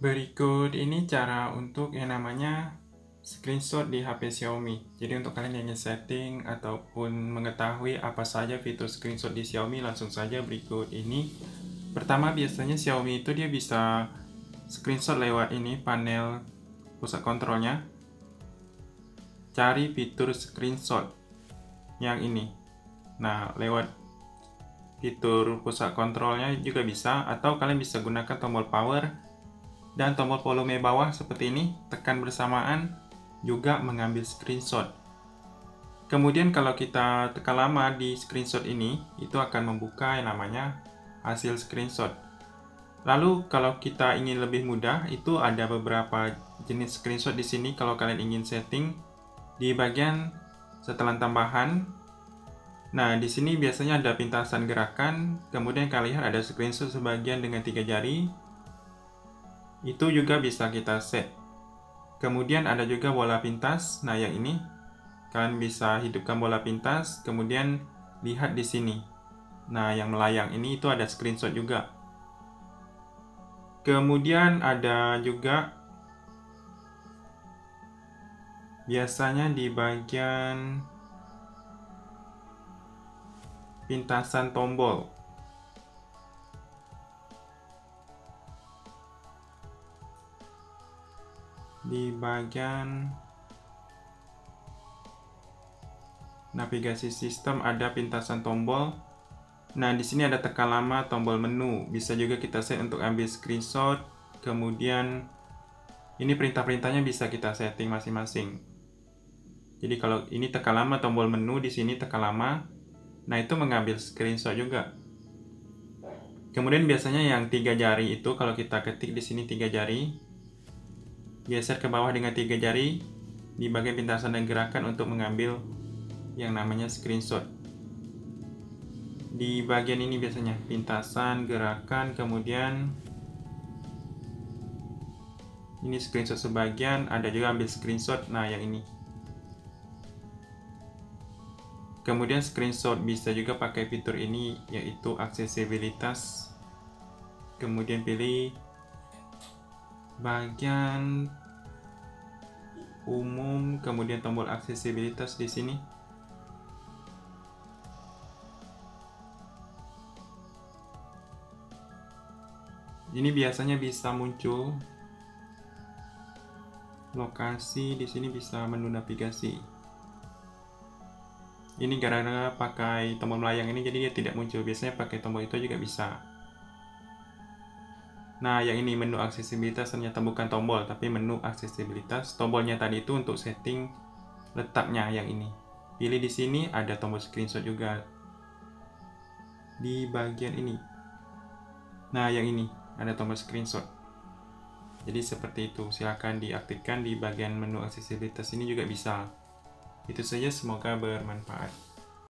Berikut ini cara untuk yang namanya screenshot di HP Xiaomi. Jadi untuk kalian yang ingin setting ataupun mengetahui apa saja fitur screenshot di Xiaomi, langsung saja berikut ini. Pertama biasanya Xiaomi itu dia bisa screenshot lewat ini panel pusat kontrolnya. Cari fitur screenshot yang ini. Nah, lewat fitur pusat kontrolnya juga bisa atau kalian bisa gunakan tombol power dan tombol volume bawah seperti ini, tekan bersamaan juga mengambil screenshot. Kemudian kalau kita tekan lama di screenshot ini, itu akan membuka yang namanya hasil screenshot. Lalu kalau kita ingin lebih mudah, itu ada beberapa jenis screenshot di sini kalau kalian ingin setting di bagian setelan tambahan. Nah, di sini biasanya ada pintasan gerakan, kemudian kalian lihat ada screenshot sebagian dengan tiga jari, itu juga bisa kita set. Kemudian ada juga bola pintas. Nah, yang ini kalian bisa hidupkan bola pintas, kemudian lihat di sini. Nah, yang melayang ini itu ada screenshot juga. Kemudian ada juga biasanya di bagian pintasan tombol. Di bagian navigasi sistem ada pintasan tombol. Nah, di sini ada tekan lama tombol menu. Bisa juga kita set untuk ambil screenshot. Kemudian ini perintah-perintahnya bisa kita setting masing-masing. Jadi kalau ini tekan lama tombol menu di sini tekan lama. Nah, itu mengambil screenshot juga. Kemudian biasanya yang tiga jari itu kalau kita ketik di sini tiga jari, geser ke bawah dengan tiga jari di bagian pintasan dan gerakan untuk mengambil yang namanya screenshot. Di bagian ini biasanya pintasan, gerakan, kemudian ini screenshot sebagian, ada juga ambil screenshot, nah yang ini. Kemudian screenshot bisa juga pakai fitur ini yaitu aksesibilitas. Kemudian pilih bagian umum, kemudian tombol aksesibilitas di sini. Ini biasanya bisa muncul lokasi di sini bisa menu navigasi. Ini gara-gara pakai tombol melayang ini jadi dia tidak muncul. Biasanya pakai tombol itu juga bisa. Nah, yang ini menu aksesibilitas ternyata bukan tombol, tapi menu aksesibilitas. Tombolnya tadi itu untuk setting letaknya yang ini. Pilih di sini ada tombol screenshot juga di bagian ini. Nah, yang ini ada tombol screenshot. Jadi seperti itu, silahkan diaktifkan di bagian menu aksesibilitas ini juga bisa. Itu saja, semoga bermanfaat.